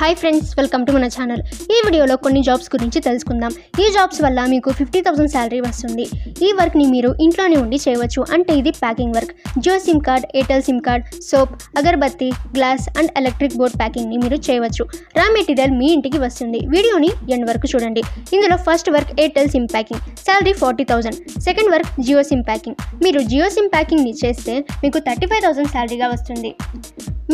Hi friends welcome to మన channel. ఈ వీడియోలో కొన్ని జాబ్స్ గురించి తెలుసుకుందాం. ఈ జాబ్స్ వల్ల మీకు ఫిఫ్టీ థౌసండ్ శాలరీ వస్తుంది. ఈ వర్క్ని మీరు ఇంట్లోనే ఉండి చేయవచ్చు. అంటే ఇది packing work. Jio SIM card Airtel SIM card soap agarbatti glass and electric board ప్యాకింగ్ని మీరు చేయవచ్చు. రా మెటీరియల్ మీ ఇంటికి వస్తుంది. వీడియోని ఎండ్ వరకు చూడండి. ఇందులో first work Airtel SIM packing. Salary forty thousand. Second work Jio SIM packing. మీరు జియో సిమ్ ప్యాకింగ్ని చేస్తే మీకు థర్టీ ఫైవ్ థౌసండ్ శాలరీగా వస్తుంది.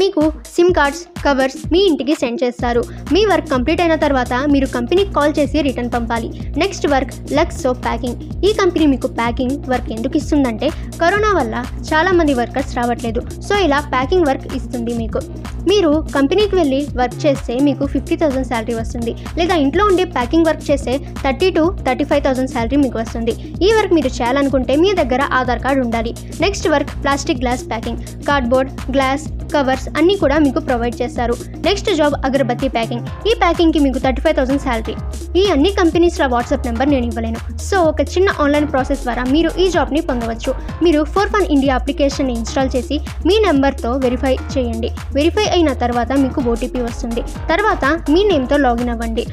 మీకు సిమ్ కార్డ్స్ కవర్స్ మీ ఇంటికి సెండ్ చేస్తారు. మీ వర్క్ కంప్లీట్ అయిన తర్వాత మీరు కంపెనీకి కాల్ చేసి రిటర్న్ పంపాలి. Next work Lux soap packing. ఈ కంపెనీ మీకు ప్యాకింగ్ వర్క్ ఎందుకు ఇస్తుందంటే కరోనా వల్ల చాలామంది వర్కర్స్ రావట్లేదు. సో ఇలా ప్యాకింగ్ వర్క్ ఇస్తుంది మీకు. మీరు కంపెనీకి వెళ్ళి వర్క్ చేస్తే మీకు ఫిఫ్టీ థౌసండ్ శాలరీ వస్తుంది. లేదా ఇంట్లో ఉండి ప్యాకింగ్ వర్క్ చేస్తే thirty to thirty five thousand salary మీకు వస్తుంది. ఈ వర్క్ మీరు చేయాలనుకుంటే మీ దగ్గర ఆధార్ కార్డ్ ఉండాలి. Next work plastic glass packing. Cardboard glass covers అన్నీ కూడా మీకు ప్రొవైడ్ చేస్తారు. నెక్స్ట్ జాబ్ అగరబత్తి ప్యాకింగ్ ఈ ప్యాకింగ్కి మీకు థర్టీ ఫైవ్ థౌసండ్ శాలరీ ఈ అన్ని కంపెనీస్ల వాట్సాప్ నెంబర్ నేను ఇవ్వలేను. సో ఒక చిన్న ఆన్లైన్ ప్రాసెస్ ద్వారా మీరు ఈ జాబ్ని పొందవచ్చు. మీరు ఫోర్ ఫన్ ఇండియా అప్లికేషన్ని ఇన్స్టాల్ చేసి మీ నెంబర్తో వెరిఫై చేయండి. వెరిఫై అయిన తర్వాత మీకు ఓటీపీ వస్తుంది. తర్వాత మీ నేమ్తో లాగిన్ అవ్వండి.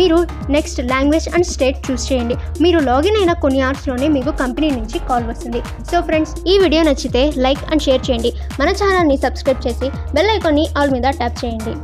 మీరు next language and state choose చేయండి. మీరు లాగిన్ అయిన కొన్ని అవర్స్లోనే మీకు కంపెనీ నుంచి కాల్ వస్తుంది. సో ఫ్రెండ్స్ ఈ వీడియో నచ్చితే లైక్ అండ్ షేర్ చేయండి. మన ఛానల్ని సబ్స్క్రైబ్ చేసి బెల్ ఐకాన్ని ఆల్ మీద ట్యాప్ చేయండి.